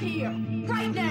here, right now.